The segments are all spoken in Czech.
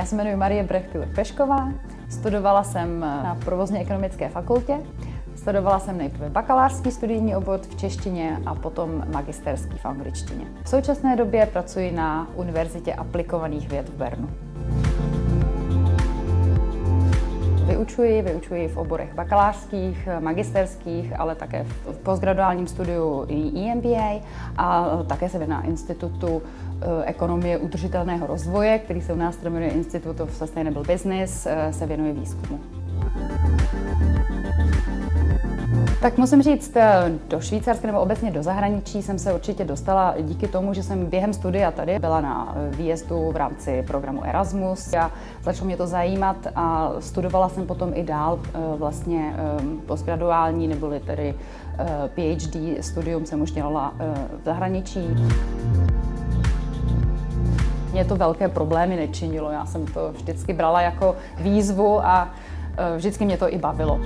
Já se jmenuji Marie Brechtur Pešková, studovala jsem na provozně ekonomické fakultě. Studovala jsem nejprve bakalářský studijní obor v češtině a potom magisterský v angličtině. V současné době pracuji na Univerzitě aplikovaných věd v Bernu. Vyučuji, vyučuji v oborech bakalářských, magisterských, ale také v postgraduálním studiu EMBA a také se na Institutu eh, ekonomie udržitelného rozvoje, který se u nás jmenuje Institute of Sustainable Business, eh, se věnuje výzkumu. Tak musím říct, eh, do Švýcarska nebo obecně do zahraničí jsem se určitě dostala díky tomu, že jsem během studia tady byla na eh, výjezdu v rámci programu Erasmus. A začalo mě to zajímat a studovala jsem potom i dál eh, vlastně postgraduální neboli tedy PhD studium jsem už dělala v zahraničí. Mě to velké problémy nečinilo, já jsem to vždycky brala jako výzvu a vždycky mě to i bavilo.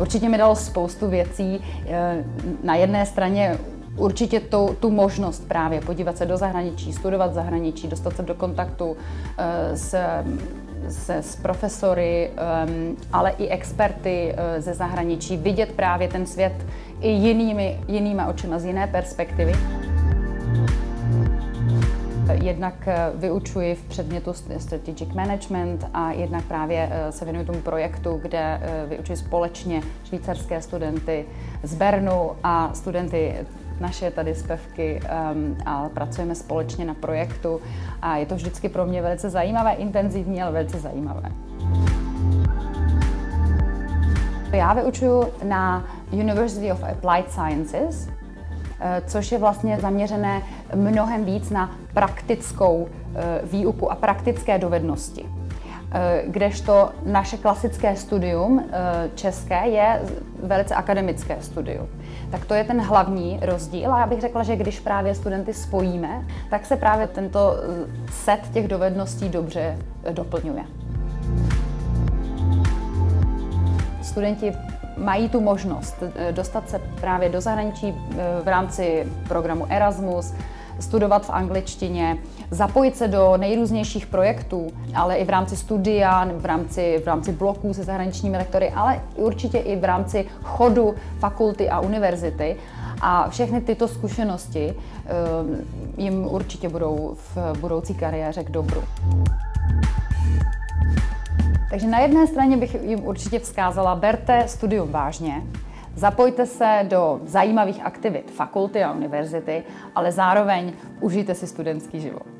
Určitě mi dalo spoustu věcí. Eh, na jedné straně určitě tu, tu možnost právě podívat se do zahraničí, studovat v zahraničí, dostat se do kontaktu eh, s, se, s profesory, ehm, ale i experty eh, ze zahraničí, vidět právě ten svět i jinými, jinýma očima, z jiné perspektivy. Jednak eh, vyučuji v předmětu Strategic Management a jednak právě eh, se věnuji tomu projektu, kde eh, vyučuji společně švýcarské studenty z Bernu a studenty naše tady z Pevky um, a pracujeme společně na projektu a je to vždycky pro mě velice zajímavé, intenzivní, ale velice zajímavé. Já vyučuji na University of Applied Sciences, což je vlastně zaměřené mnohem víc na praktickou eh, výuku a praktické dovednosti. Eh, kdežto naše klasické studium české je velice akademické studium. Tak to je ten hlavní rozdíl a já bych řekla, že když právě studenty spojíme, tak se právě tento set těch dovedností dobře doplňuje. Studenti mají tu možnost eh, dostat se právě do zahraničí eh, v rámci programu Erasmus, studovat v angličtině, zapojit se do nejrůznějších projektů, ale i v rámci studia, v rámci, v rámci bloků se zahraničními lektory, ale určitě i v rámci chodu fakulty a univerzity. A všechny tyto zkušenosti eh, jim určitě budou v budoucí kariéře k dobru. Takže na jedné straně bych jim určitě vzkázala, berte studium vážně, zapojte se do zajímavých aktivit fakulty a univerzity, ale zároveň užijte si studentský život.